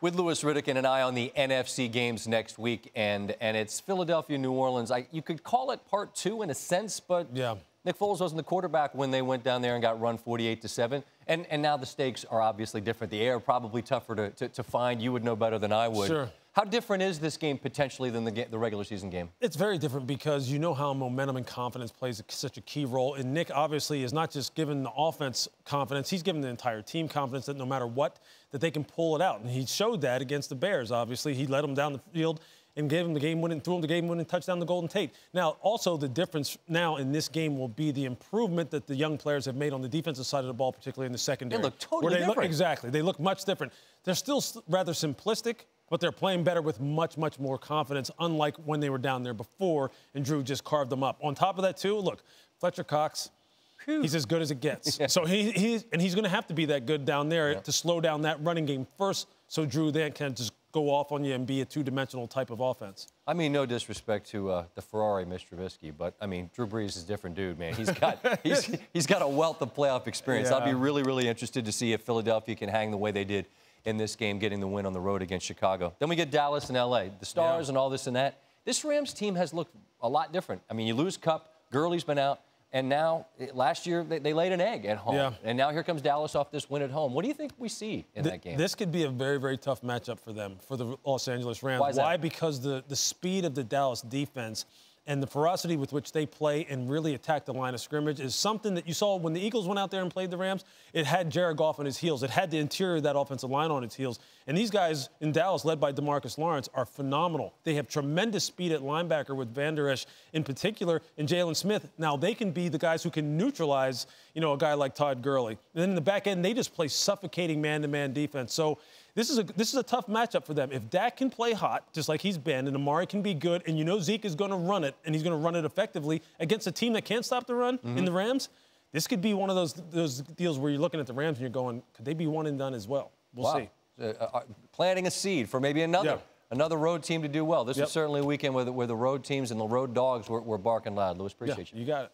with Louis Riddick and an eye on the NFC games next week, and and it's Philadelphia, New Orleans. I, you could call it part two in a sense, but yeah. Nick Foles wasn't the quarterback when they went down there and got run 48 to seven, and and now the stakes are obviously different. The air probably tougher to, to, to find. You would know better than I would. Sure. How different is this game potentially than the, the regular season game? It's very different because you know how momentum and confidence plays such a key role. And Nick obviously is not just giving the offense confidence; he's giving the entire team confidence that no matter what, that they can pull it out. And he showed that against the Bears. Obviously, he led them down the field and gave him the game winning, threw him the game winning touchdown, the Golden Tate. Now, also the difference now in this game will be the improvement that the young players have made on the defensive side of the ball, particularly in the secondary. They look totally they different. Look, exactly, they look much different. They're still rather simplistic but they're playing better with much, much more confidence, unlike when they were down there before and Drew just carved them up. On top of that, too, look, Fletcher Cox, Whew. he's as good as it gets. yeah. So he, he's, and he's going to have to be that good down there yeah. to slow down that running game first so Drew then can just go off on you and be a two-dimensional type of offense. I mean, no disrespect to uh, the Ferrari, Mr. Trubisky, but I mean, Drew Brees is a different dude, man. He's got he's, he's got a wealth of playoff experience. Yeah. I'd be really, really interested to see if Philadelphia can hang the way they did in this game, getting the win on the road against Chicago. Then we get Dallas and LA, the Stars yeah. and all this and that. This Rams team has looked a lot different. I mean, you lose Kupp, Gurley's been out, and now last year they, they laid an egg at home, yeah. and now here comes Dallas off this win at home. What do you think we see in Th- that game? This could be a very, very tough matchup for them, for the Los Angeles Rams. Why? Why? Because the the speed of the Dallas defense and the ferocity with which they play and really attack the line of scrimmage is something that you saw when the Eagles went out there and played the Rams. It had Jared Goff on his heels. It had the interior of that offensive line on its heels. And these guys in Dallas, led by Demarcus Lawrence, are phenomenal. They have tremendous speed at linebacker with Vander Esch in particular and Jaylon Smith. Now they can be the guys who can neutralize, you know, a guy like Todd Gurley. And then in the back end, they just play suffocating man-to-man defense. So this is a this is a tough matchup for them. If Dak can play hot, just like he's been, and Amari can be good, and you know Zeke is going to run it, and he's going to run it effectively against a team that can't stop the run mm-hmm. in the Rams, this could be one of those those deals where you're looking at the Rams and you're going, could they be one and done as well? We'll wow. see. Uh, uh, planting a seed for maybe another. Yeah. Another road team to do well. This yep. is certainly a weekend where the, where the road teams and the road dogs were, were barking loud. Louis, appreciate yeah, you. You got it.